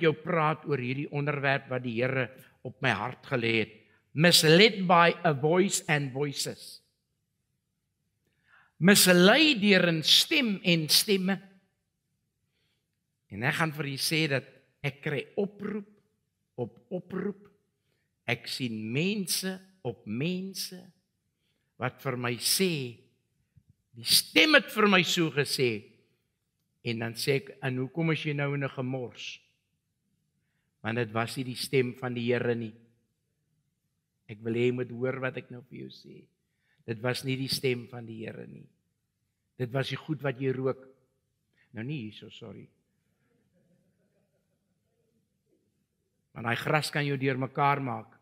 met jou praat oor hierdie onderwerp wat die Here op my hart gelê het. Misled by a voice and voices. Mislei deur 'n stem en stemme. En ek gaan vir u sê dat ek kry oproep op oproep. Ek sien mense op mense wat vir my sê die stem het vir my so gesê en dan sê ek en hoekom is jy nou in 'n gemors? Want dit was nie die stem van die Here nie. Ek wil hê jy moet hoor wat ek nou vir jou sê. Dit was nie die stem van die Here nie. Dit was die goed wat jy rook. Nou nie hierso, sorry. Want daai gras kan jou deurmekaar maak.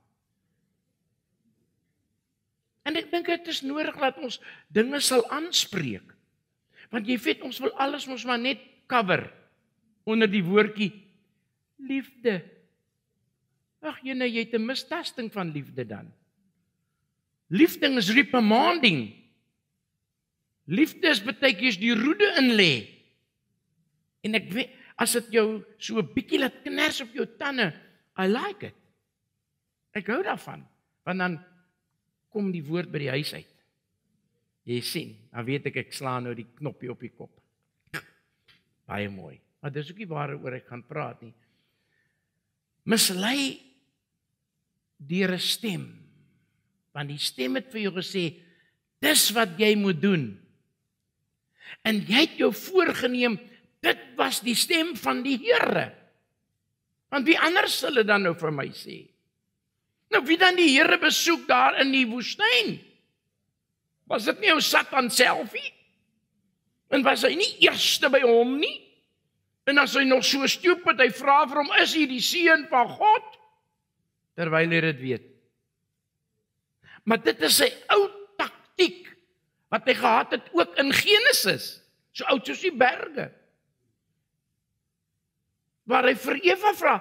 En ek dink dit is nodig dat ons dinge sal aanspreek. Want jy weet ons wil alles mos maar net cover onder die woordjie liefde. Ag jene, jy het 'n mistasting van liefde dan. Liefde is reprimanding. Liefde is baie keer die roede in lê. En ek weet as dit jou so 'n bietjie laat kners op jou tande, I like it. Ek hou daarvan. Want dan kom die woord by die huis uit. Jy sien, dan weet ek ek slaan nou die knoppie op die kop. Baie mooi. Maar dis ook nie waaroor ek gaan praat nie. Mislei deur 'n stem. Want die stem het vir jou gesê, dis wat jy moet doen. En jy het jou voorgenem, dit was die stem van die Here. Want wie anders sal dit dan nou vir my sê? Nou wie dan die Here besoek daar in die woestyn? Was dit nie ou Satan self nie? En was hy nie eerste by hom nie? En as hy nog so stupid, hy vra vir hom, "Is hy die seun van God?" Terwyl hy dit weet. Maar dit is sy ou taktik wat hy gehad het ook in Genesis, so oud soos die berge. Waar hy vir Eva vra,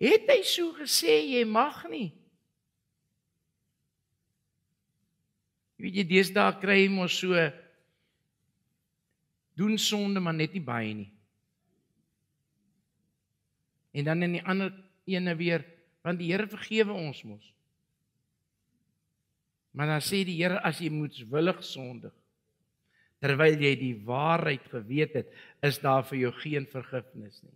"Het hy so gesê jy mag nie?" Jy weet jy deesdae kry jy mos so doen sonde maar net nie baie nie. En dan in die ander ene weer want die Here vergewe ons mos. Maar dan sê die Here as jy moetswillig sondig terwyl jy die waarheid geweet het, is daar vir jou geen vergifnis nie.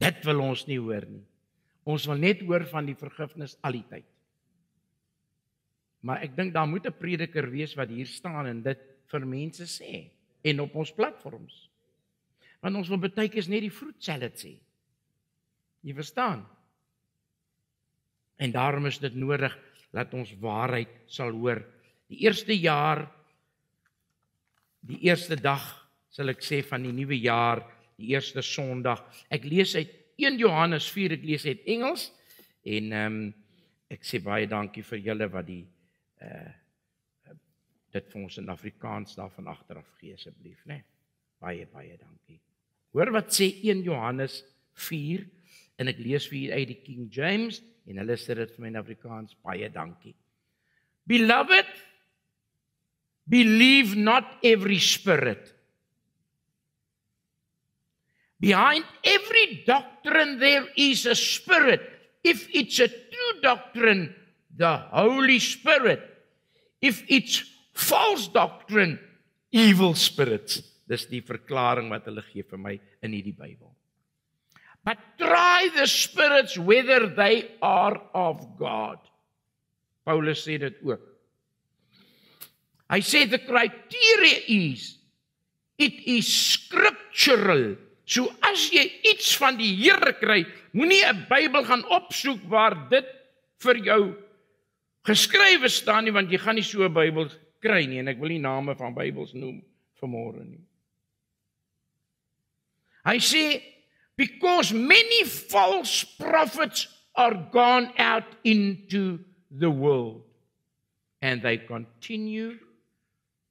Dit wil ons nie hoor nie. Ons wil net hoor van die vergifnis al die tyd. Maar ek dink daar moet 'n prediker wees wat hier staan en dit vir mense sê en op ons platforms. Want ons wil baie keer net die fruit salad sê. Jy verstaan? En daarom is dit nodig dat ons waarheid sal hoor. Die eerste jaar die eerste dag sal ek sê van die nuwe jaar, die eerste Sondag. Ek lees uit 1 Johannes 4, ek lees uit Engels en ehm um, ek sê baie dankie vir julle wat die uh dit vir ons in Afrikaans daarvan agteraf gee asseblief, né? Nee? Baie baie dankie. Hoor wat sê 1 Johannes 4 en ek lees vir u uit die King James en hulle sê dit vir my in Afrikaans. Baie dankie. Beloved, believe not every spirit. Behind every doctrine there is a spirit. If it's a true doctrine, the Holy Spirit if it's false doctrine evil spirits dis die verklaring wat hulle gee vir my in hierdie Bybel. But try the spirits whether they are of God. Paulus sê dit ook. Hy sê the criteria is it is scriptural. So as jy iets van die Here kry moenie 'n Bybel gaan opsoek waar dit vir jou geskrywe staan nie want jy gaan nie so 'n Bybel kry nie. En ek wil nie name van Bybels noem vanmôre nie. Hy sê because many false prophets are gone out into the world and they continue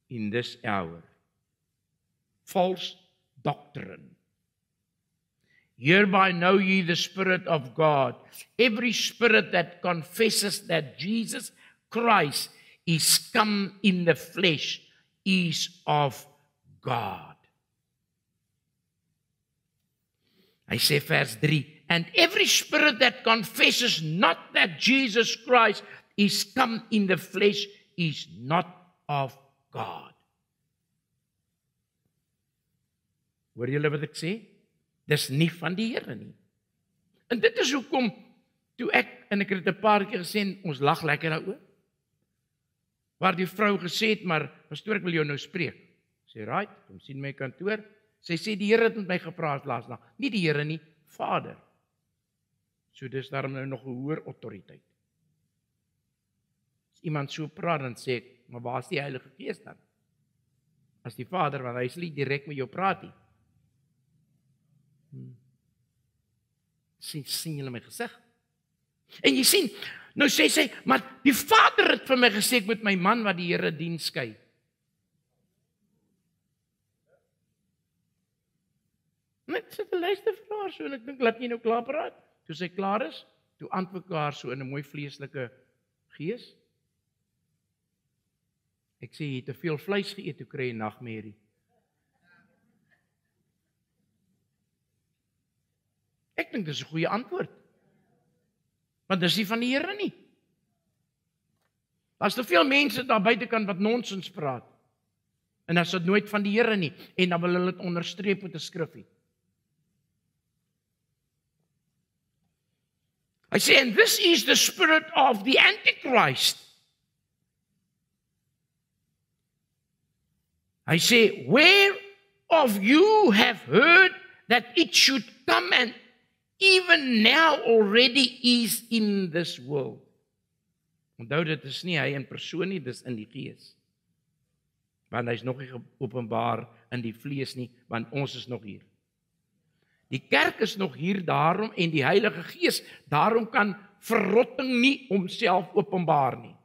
in this hour false doctrine Hereby know ye the Spirit of God. Every spirit that confesses that Jesus Christ is come in the flesh is of God. Hy sê vers 3, and every spirit that confesses not that Jesus Christ is come in the flesh is not of God. Hoor julle wat ek sê? Dis nie van die Here nie. En dit is hoekom toe ek en ek het dit 'n paar keer gesê ons lag lekker daaroor. Waar die vrou gesê het, maar pastoor ek wil jou nou spreek. Sê, "Right, kom sien my kantoor." Sy sê die Here het met my gepraat laasnag. Nie die Here nie, Vader. So dis daarom nou nog 'n hoër autoriteit. As iemand so praat dan sê ek, maar waar is die Heilige Gees dan? As die Vader want hy sê nie direk met jou praat nie. Hmm. Sien sien julle my gesig? En jy sien, nou sê sy, maar die Vader het vir my gesê ek moet my man wat die Here dien skei. Net sit 'n luister vir haar so en ek dink laat jy nou klaar praat. Toe sy klaar is, toe antwoord ek haar so in 'n mooi vleeslike gees. Ek sê jy het te veel vleis geëet, toe kry jy nagmerrie. Ek dink dis 'n goeie antwoord. Want dis nie van die Here nie. Daar's te veel mense daar buitekant wat nonsens praat. En as dit nooit van die Here nie en dan wil hulle dit onderstreep met 'n skrifgie. I say, and this is the spirit of the Antichrist. I say, where of you have heard that it should come and even now already is in this world. Onthou dit is nie hy in persoon nie, dis in die gees. Want hy's nog nie geopenbaar in die vlees nie, want ons is nog hier. Die kerk is nog hier daarom en die Heilige Gees, daarom kan verrotting nie homself openbaar nie.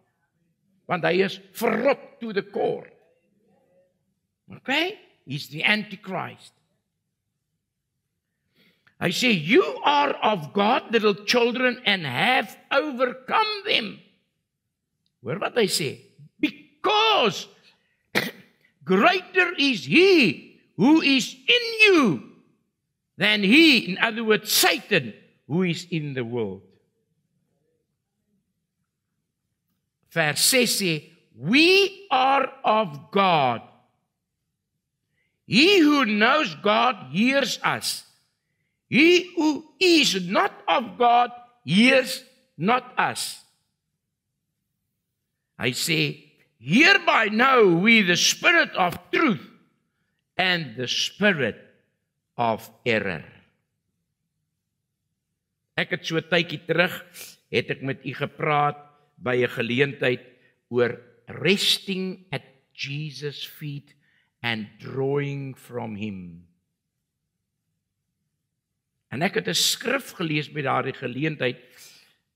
Want hy is verrot to the core. Okay? He's the antichrist. I say you are of God little children and have overcome them. Hoor wat hy sê? Because greater is he who is in you than he, in other words, Satan, who is in the world. Vers 6 sê, We are of God. He who knows God hears us. He who is not of God hears not us. Hy sê, Hereby know we the spirit of truth and the spirit of error. Ek het so tydjie terug het ek met u gepraat by 'n geleentheid oor resting at Jesus feet and drawing from him. En ek het 'n skrif gelees by daardie geleentheid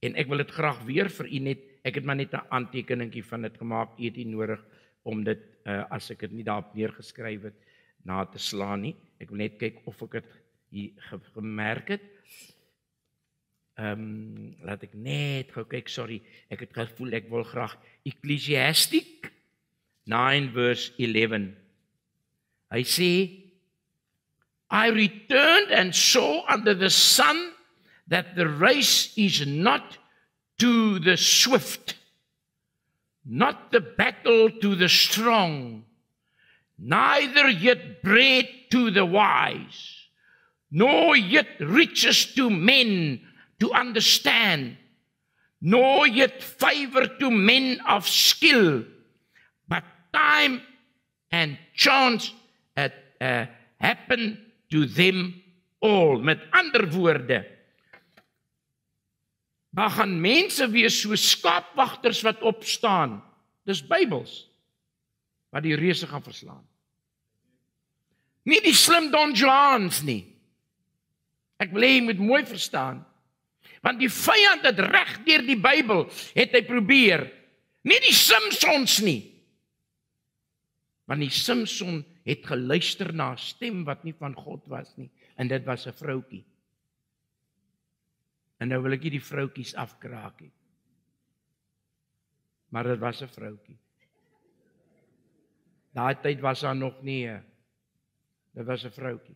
en ek wil dit graag weer vir u net ek het maar net 'n aantekeningkie van dit gemaak. U het nie nodig om dit uh, as ek dit nie daarop neergeskryf het na te slaan nie. Ek wil net kyk of ek dit hier gemerk het. Ehm um, laat ek net gou kyk, sorry. Ek het gevoel ek wil graag Ecclesiastic 9 verse 11. Hy sê I returned and saw under the sun that the race is not to the swift not the battle to the strong neither yet bread to the wise, nor yet riches to men to understand, nor yet favor to men of skill, but time and chance het uh, happen to them all. Met ander woorde, daar gaan mense wees so skaapwagters wat opstaan. Dis Bybels wat die reuse gaan verslaan. Nie die slim Don Juans nie. Ek wil hê jy moet mooi verstaan. Want die vyand het reg deur die Bybel het hy probeer. Nie die Simpsons nie. Want die Simpson het geluister na 'n stem wat nie van God was nie en dit was 'n vroutkie. En nou wil ek nie die vroutkies afkraak nie. Maar dit was 'n vroutkie. Daai tyd was daar nog nie 'n Dit was 'n vroutjie.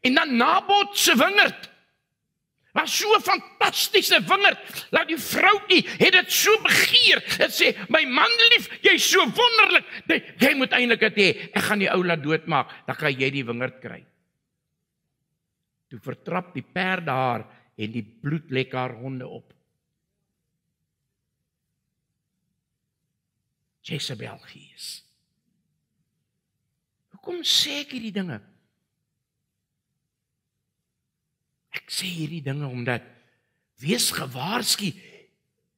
En dan Nabot se wingerd was so 'n fantastiese wingerd. Laat die vroutjie het dit so begeer. Dit sê, "My man lief, jy's so wonderlik. Jy moet eintlik dit hê. Ek gaan die ou laat doodmaak, dan kan jy die wingerd kry." Toe vertrap die perde haar en die bloed lek haar honde op. Jezebel gees. Hoekom sê ek hierdie dinge? Ek sê hierdie dinge omdat wees gewaarsku.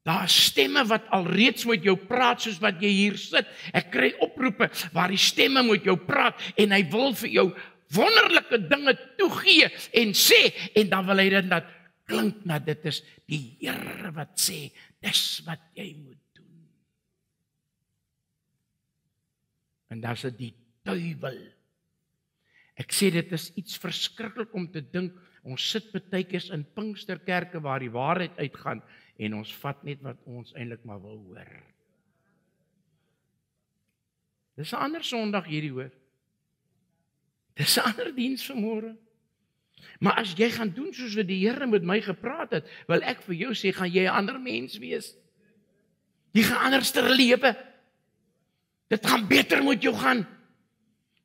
Daar stemme wat alreeds met jou praat soos wat jy hier sit. Ek kry oproepe waar die stemme met jou praat en hy wil vir jou wonderlike dinge toegee en sê en dan wil hy dit dat klink na dit is die Here wat sê dis wat jy moet doen. En dan sê die duiwel. Ek sê dit is iets verskriklik om te dink Ons sit baie keer in Pinksterkerke waar die waarheid uitgaan en ons vat net wat ons eintlik maar wil hoor. Dis 'n ander Sondag hierdie hoor. Dis 'n ander diens vanmôre. Maar as jy gaan doen soos wat die Here met my gepraat het, wil ek vir jou sê gaan jy 'n ander mens wees. Jy gaan anderster lewe. Dit gaan beter met jou gaan.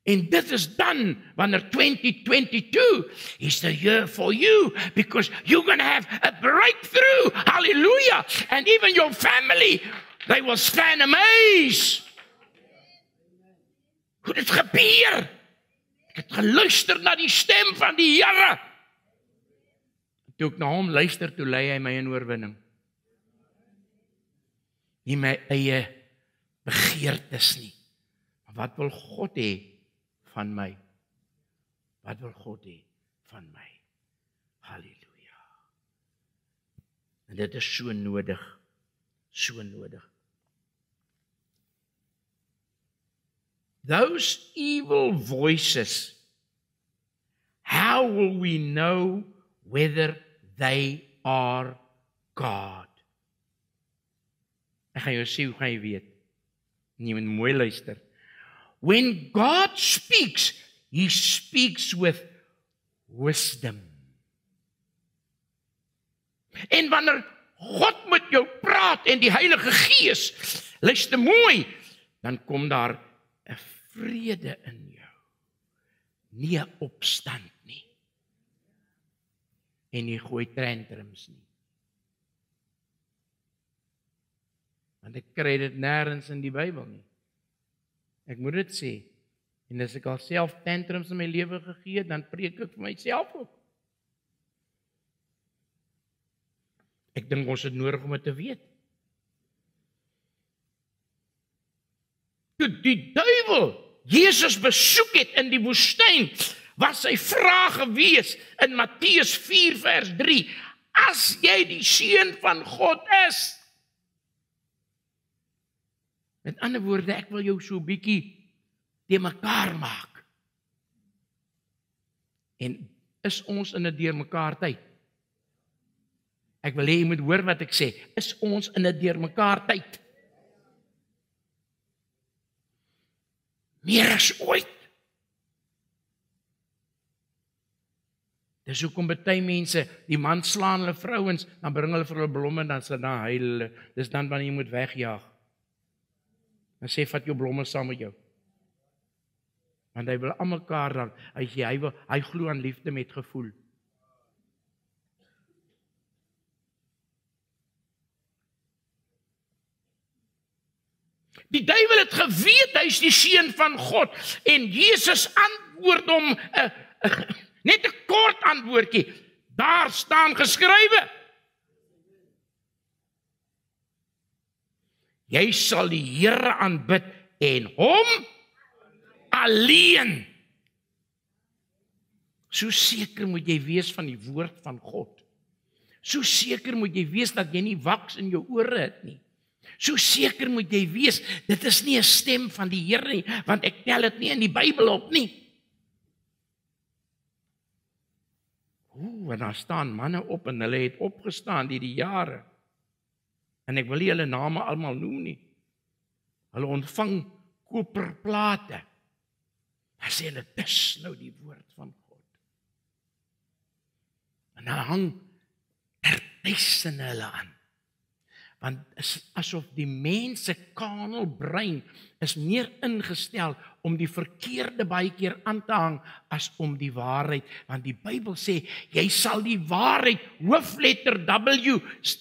En dit is dan wanneer 2022 is the year for you because you're going to have a breakthrough. Hallelujah. And even your family they will stand amazed. Hoe dit gebeur? Ek het geluister na die stem van die Here. Toe ek na hom luister, toe lei hy my in oorwinning. Nie my eie begeertes nie. Maar wat wil God hê? Van my. Wat wil God hê van my? Halleluja. En dit is so nodig. So nodig. Those evil voices how will we know whether they are God? Ek gaan jou sê hoe gaan jy weet? Nie moet mooi luister. When God speaks, he speaks with wisdom. En wanneer God met jou praat en die Heilige Gees luister mooi, dan kom daar 'n vrede in jou. Nie 'n opstand nie. En jy gooi tantrums nie. Want ek kry dit nêrens in die Bybel nie. Ek moet dit sê. En as ek alself tantrums in my lewe gegee het, dan preek ek vir myself ook. Ek dink ons het nodig om dit te weet. Toe die duiwel Jesus besoek het in die woestyn, was sy vraag gewees in Matteus 4 vers 3: As jy die seun van God is, Met ander woorde, ek wil jou so bietjie te mekaar maak. En is ons in 'n deurmekaar tyd? Ek wil hê jy moet hoor wat ek sê. Is ons in 'n deurmekaar tyd? Meer as ooit. Dis hoekom baie mense, die man slaan hulle vrouens, dan bring hulle vir hulle blomme en dan sê dan huil hulle. Dis dan wanneer jy moet wegjaag. En sê vat jou blomme saam met jou. Want hy wil almekaar dan hy sê hy wil hy glo aan liefde met gevoel. Die duiwel het geweet hy is die seun van God en Jesus antwoord hom 'n uh, uh, net 'n kort antwoordjie. Daar staan geskrywe Jy sal die Here aanbid en hom alleen. So seker moet jy wees van die woord van God. So seker moet jy wees dat jy nie waks in jou ore het nie. So seker moet jy wees dit is nie 'n stem van die Here nie, want ek tel dit nie in die Bybel op nie. Ooh, en daar staan manne op en hulle het opgestaan deur die jare en ek wil nie hulle name almal noem nie. Hulle ontvang koperplate. Dan sê hulle dis nou die woord van God. En dan hang er duisende hulle aan. Want is asof die mens se kanel brein is meer ingestel om die verkeerde baie keer aan te hang as om die waarheid. Want die Bybel sê jy sal die waarheid hoofletter W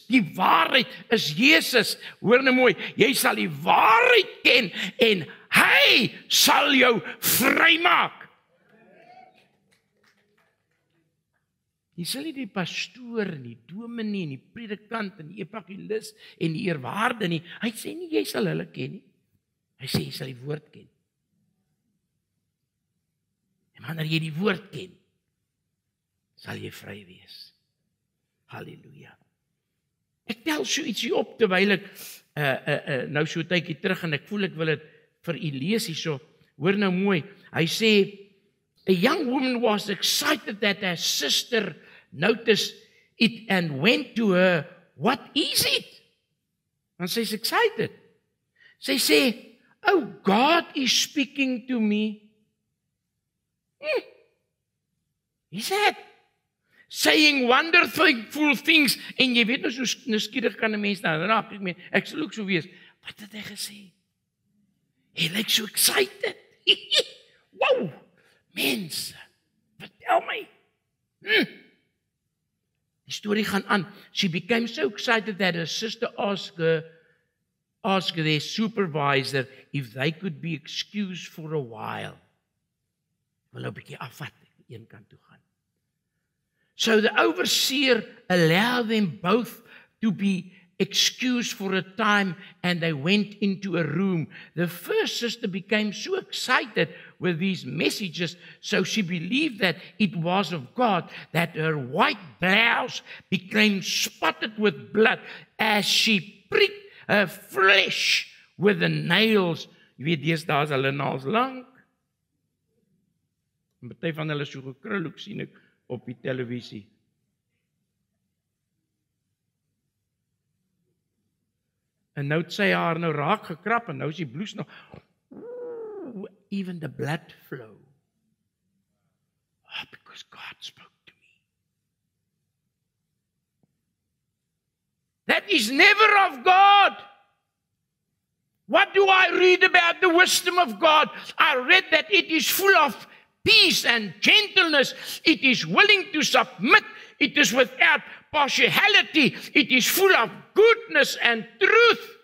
die waarheid is Jesus. Hoor nou mooi jy sal die waarheid ken en hy sal jou vrymaak Jy sal nie die pastoor en die dominee en die predikant en die evangelis en die eerwaarde nie. Hy sê nie jy sal hulle ken nie. Hy sê jy sal die woord ken. En wanneer jy die woord ken, sal jy vry wees. Halleluja. Ek tel so ietsie op terwyl ek uh uh, uh nou so tydjie terug en ek voel ek wil dit vir u lees hierso. Hoor nou mooi. Hy sê a young woman was excited that her sister noticed it and went to her, "What is it?" And she's excited. Sy sê, "Oh, God is speaking to me." Hmm. Is dit? Saying wonderful things en jy weet nou so nuuskierig kan 'n mens dan raak ek meen ek sou ook so wees. Wat het hy gesê? Hy lyk so excited. wow! Mense, vertel my. Hmm. Die storie gaan aan. She became so excited that her sister asked her asked their supervisor if they could be excused for a while. Wil 'n bietjie afvat een kant toe gaan. So the overseer allowed them both to be excused for a time and they went into a room. The first sister became so excited with these messages. So she believed that it was of God, that her white blouse became spotted with blood as she pricked her flesh with the nails. Jy weet dis daar's hulle naels lank. Party van hulle so gekrul ook sien ek op die televisie. En nou het sy haar nou raak gekrap en nou is die bloes nog even the blood flow. Oh, because God spoke to me. That is never of God. What do I read about the wisdom of God? I read that it is full of peace and gentleness. It is willing to submit. It is without partiality. It is full of goodness and truth.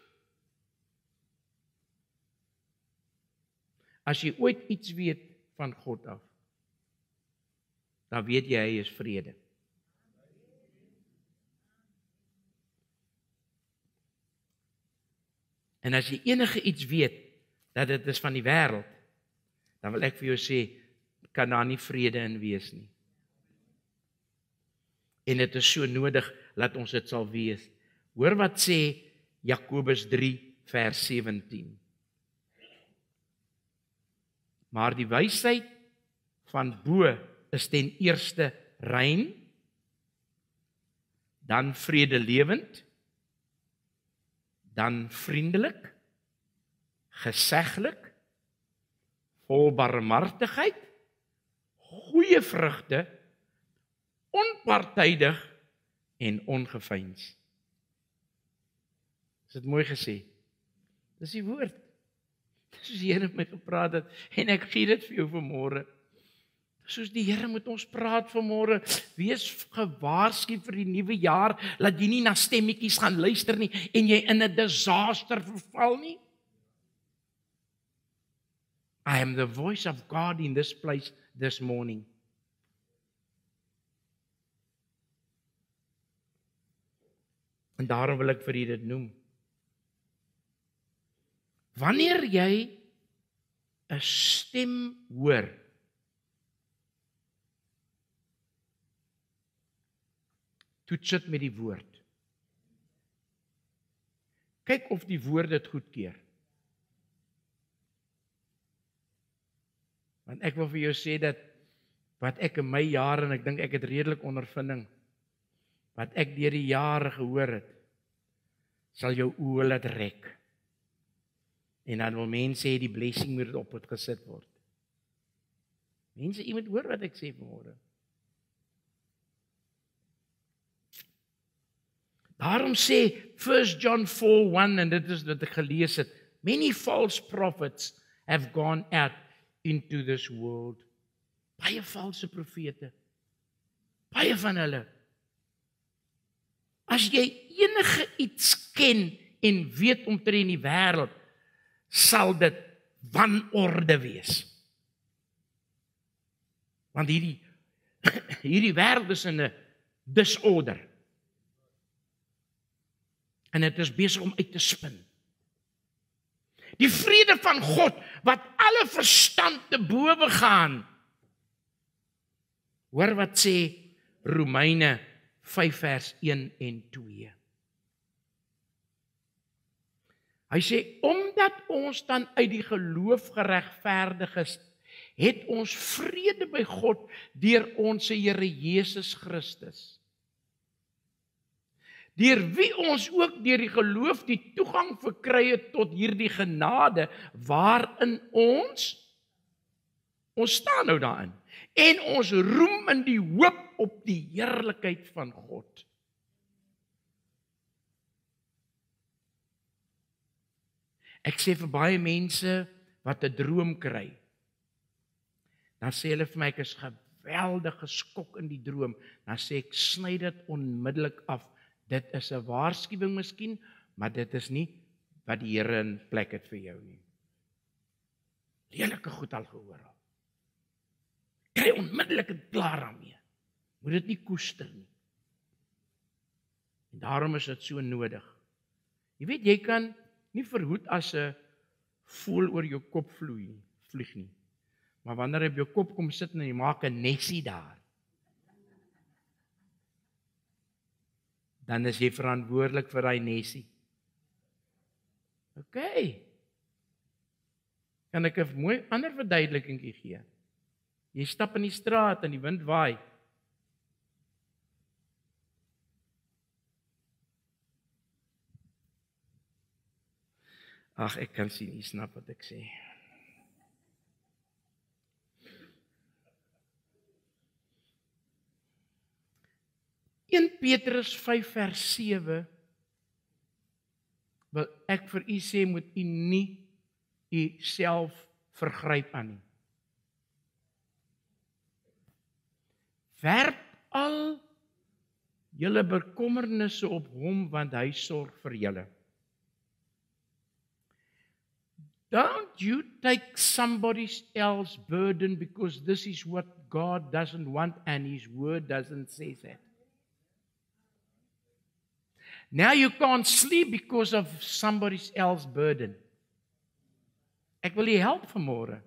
As jy ooit iets weet van God af, dan weet jy hy is vrede. En as jy enige iets weet dat dit is van die wêreld, dan wil ek vir jou sê kan daar nie vrede in wees nie. En dit is so nodig dat ons dit sal wees. Hoor wat sê Jakobus 3 vers 17. Maar die wysheid van bo is ten eerste rein, dan vredelewend, dan vriendelik, geseglik, vol barmhartigheid, goeie vrugte, onpartydig en ongeveins. Is dit mooi gesê? Dis die woord soos die Here met gepraat het en ek gee dit vir jou vanmôre. Soos die Here met ons praat vanmôre, wees gewaarsku vir die nuwe jaar dat jy nie na stemmetjies gaan luister nie en jy in 'n disaster verval nie. I am the voice of God in this place this morning. En daarom wil ek vir u dit noem. Wanneer jy 'n stem hoor toets dit met die woord. Kyk of die woord dit goedkeur. Want ek wil vir jou sê dat wat ek in my jare en ek dink ek het redelik ondervinding wat ek deur die jare gehoor het sal jou oë laat rek. En dan wil mense hê die blessing moet op dit gesit word. Mense, u moet hoor wat ek sê vanmôre. Daarom sê 1 John 4:1 en dit is wat ek gelees het. Many false prophets have gone out into this world. Baie valse profete. Baie van hulle. As jy enige iets ken en weet omtrent die wêreld, sal dit wanorde wees. Want hierdie hierdie wêreld is in 'n disorder. En dit is besig om uit te spin. Die vrede van God wat alle verstand te bowe gaan. Hoor wat sê Romeine 5 vers 1 en 2. Hy sê omdat ons dan uit die geloof geregverdig is, het ons vrede by God deur ons Here Jesus Christus deur wie ons ook deur die geloof die toegang verkry het tot hierdie genade waarin ons ons staan nou daarin en ons roem in die hoop op die heerlikheid van God. Ek sê vir baie mense wat 'n droom kry. Dan sê hulle vir my ek is geweldig geskok in die droom. Dan sê ek sny dit onmiddellik af Dit is 'n waarskuwing miskien, maar dit is nie wat die Here in plek het vir jou nie. Lelike goed al gehoor al. Kry onmiddellik en klaar daarmee. Moet dit nie koester nie. En daarom is dit so nodig. Jy weet jy kan nie verhoed as 'n voel oor jou kop vloei vlieg nie. Maar wanneer hy op jou kop kom sit en hy maak 'n nesie daar. dan is jy verantwoordelik vir daai nesie. OK. Kan ek 'n mooi ander verduideliking gee? Jy stap in die straat en die wind waai. Ag, ek kan sien jy snap wat ek sê. 1 Petrus 5 vers 7 wil ek vir u sê moet u nie u self vergryp aan nie. Werp al julle bekommernisse op hom want hy sorg vir julle. Don't you take somebody else's burden because this is what God doesn't want and his word doesn't say that. Now you can't sleep because of somebody else's burden. Ek wil u help vanmôre.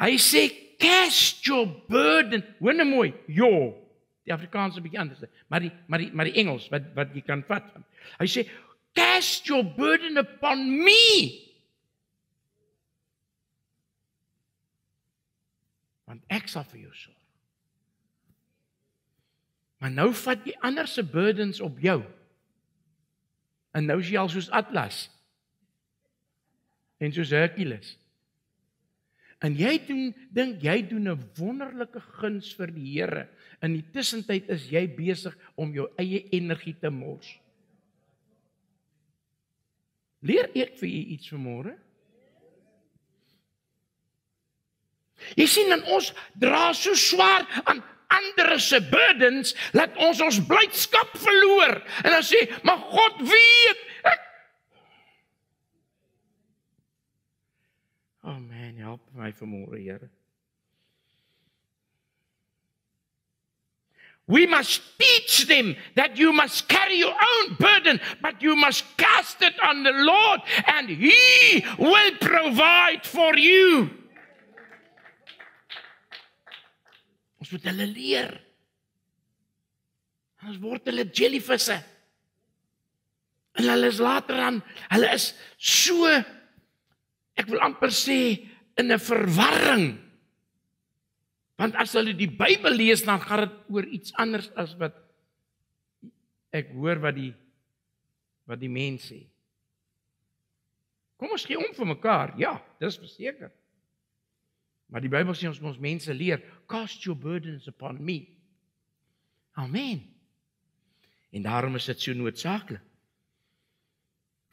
Hy sê cast your burden. Hoor nou mooi, your. Die Afrikaans is 'n bietjie anders, maar die maar die maar die Engels wat wat jy kan vat. Hy sê cast your burden upon me. Want ek sal vir jou sorg. Maar nou vat jy ander se burdens op jou. En nou is jy al soos Atlas. En soos Hercules. En jy doen dink jy doen 'n wonderlike guns vir die Here. In die tussentyd is jy besig om jou eie energie te mors. Leer ek vir u iets vanmôre? Jy sien dan ons dra so swaar aan ander se burdens laat ons ons blydskap verloor. En dan sê maar God weet. Ek oh man help my vanmôre Here We must teach them that you must carry your own burden, but you must cast it on the Lord, and He will provide for you. Ons moet hulle leer. Ons word hulle jellyvisse. En hulle is later aan, hulle is so ek wil amper sê in 'n verwarring. Want as hulle die Bybel lees dan gaan dit oor iets anders as wat ek hoor wat die wat die mense sê. Kom ons gee om vir mekaar. Ja, dis verseker. Maar die Bybel sê ons moet ons mense leer, cast your burdens upon me. Amen. En daarom is dit so noodsaaklik.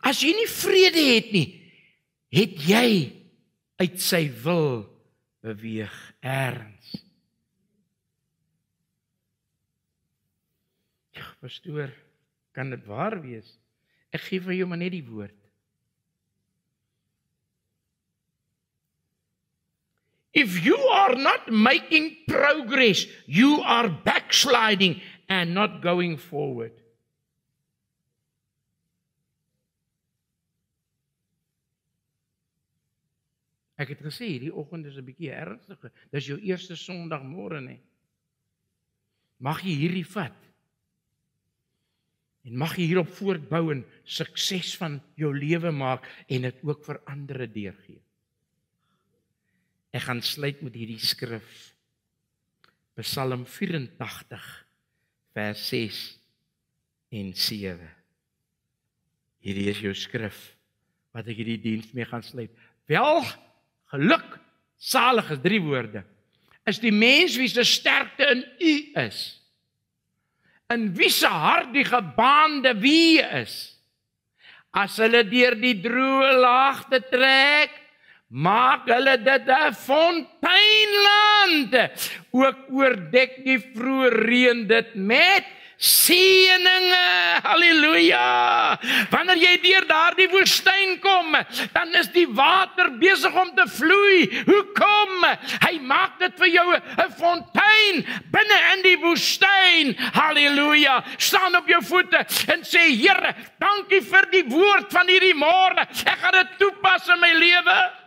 As jy nie vrede het nie, het jy uit sy wil beweeg erns. Ja, pastoor, kan dit waar wees? Ek gee vir jou maar net die woord. If you are not making progress, you are backsliding and not going forward. Ek het gesê hierdie oggend is 'n bietjie ernstig. Dis jou eerste Sondagmôre nê. Mag jy hierdie vat. En mag jy hierop voortbou en sukses van jou lewe maak en dit ook vir ander deurgee. Ek gaan sluit met hierdie skrif. Psalm 84 vers 6 en 7. Hierdie is jou skrif wat ek hierdie diens mee gaan sluit. Wel Geluk, salig is drie woorde. Is die mens wie se sterkte in U is. In wie se hart die gebaande wie is. As hulle deur die droë laagte trek, maak hulle dit 'n fonteinland. Ook oordek die vroeë reën dit met seëninge. Halleluja. Wanneer jy deur daardie woestyn kom, dan is die water besig om te vloei. Hoekom? Hy maak dit vir jou 'n fontein binne in die woestyn. Halleluja. Staan op jou voete en sê Here, dankie vir die woord van hierdie môre. Ek gaan dit toepas in my lewe.